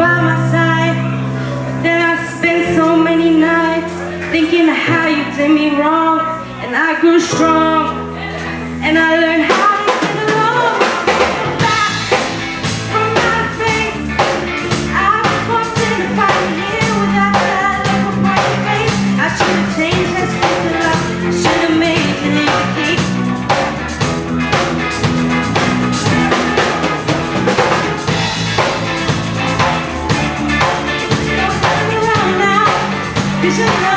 by my side. Then I spent so many nights Thinking how you did me wrong. And I grew strong. Don't